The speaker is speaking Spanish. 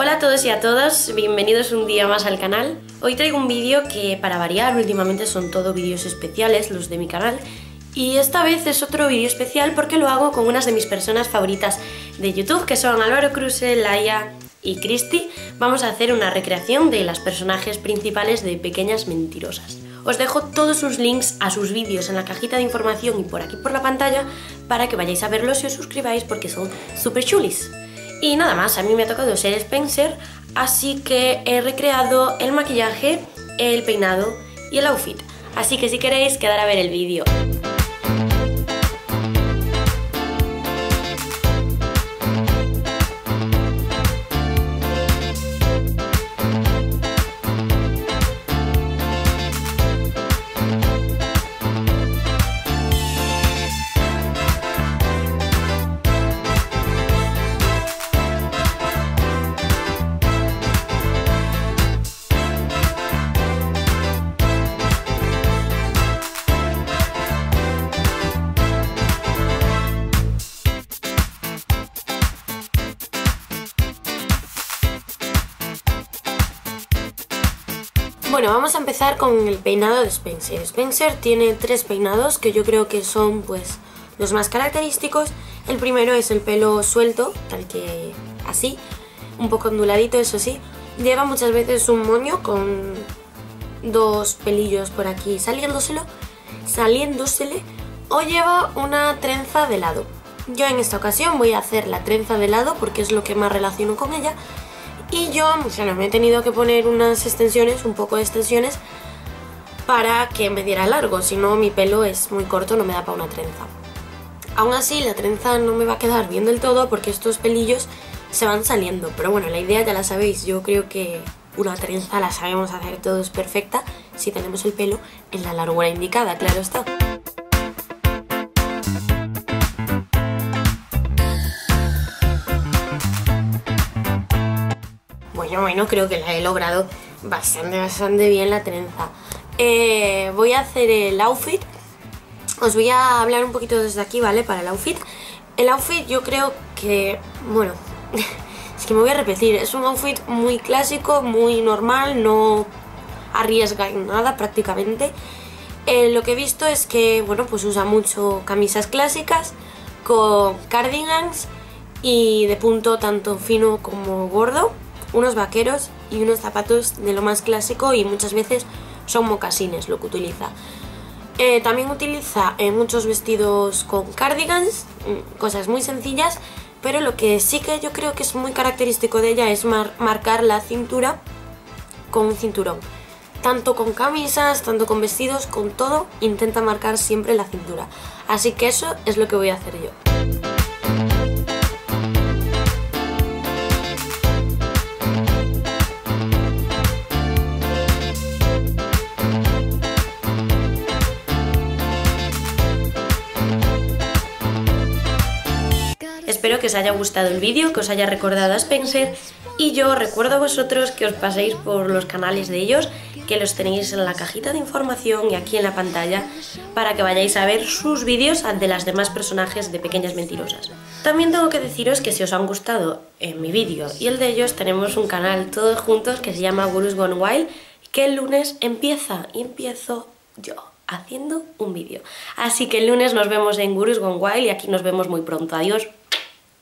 Hola a todos y a todas, bienvenidos un día más al canal. Hoy traigo un vídeo que para variar últimamente son todo vídeos especiales los de mi canal y esta vez es otro vídeo especial porque lo hago con unas de mis personas favoritas de YouTube que son Álvaro Cruz, Laia y Cristi. Vamos a hacer una recreación de las personajes principales de Pequeñas Mentirosas. Os dejo todos sus links a sus vídeos en la cajita de información y por aquí por la pantalla para que vayáis a verlos y os suscribáis porque son súper chulis. Y nada más, a mí me ha tocado ser Spencer, así que he recreado el maquillaje, el peinado y el outfit. Así que si queréis, quedar a ver el vídeo. Bueno, vamos a empezar con el peinado de Spencer. Spencer tiene tres peinados que yo creo que son pues los más característicos. El primero es el pelo suelto, tal que así, un poco onduladito, eso sí. Lleva muchas veces un moño con dos pelillos por aquí saliéndoselo, saliéndosele, o lleva una trenza de lado. Yo en esta ocasión voy a hacer la trenza de lado porque es lo que más relaciono con ella y yo me he tenido que poner unas extensiones, un poco de extensiones para que me diera largo, si no mi pelo es muy corto, no me da para una trenza. Aún así la trenza no me va a quedar bien del todo porque estos pelillos se van saliendo, pero bueno, la idea ya la sabéis, yo creo que una trenza la sabemos hacer todos perfecta si tenemos el pelo en la largura indicada, claro está. Bueno, creo que la he logrado bastante, bastante bien la trenza. Eh, voy a hacer el outfit. Os voy a hablar un poquito desde aquí, ¿vale? Para el outfit. El outfit yo creo que, bueno, es que me voy a repetir. Es un outfit muy clásico, muy normal, no arriesga en nada prácticamente. Eh, lo que he visto es que, bueno, pues usa mucho camisas clásicas con cardigans y de punto tanto fino como gordo unos vaqueros y unos zapatos de lo más clásico y muchas veces son mocasines lo que utiliza. Eh, también utiliza eh, muchos vestidos con cardigans, mm, cosas muy sencillas, pero lo que sí que yo creo que es muy característico de ella es marcar la cintura con un cinturón. Tanto con camisas, tanto con vestidos, con todo, intenta marcar siempre la cintura. Así que eso es lo que voy a hacer yo. Espero que os haya gustado el vídeo, que os haya recordado a Spencer y yo recuerdo a vosotros que os paséis por los canales de ellos, que los tenéis en la cajita de información y aquí en la pantalla para que vayáis a ver sus vídeos de las demás personajes de Pequeñas Mentirosas. También tengo que deciros que si os han gustado en mi vídeo y el de ellos, tenemos un canal todos juntos que se llama Gurus Gone Wild, que el lunes empieza y empiezo yo haciendo un vídeo. Así que el lunes nos vemos en Gurus Gone Wild y aquí nos vemos muy pronto. Adiós.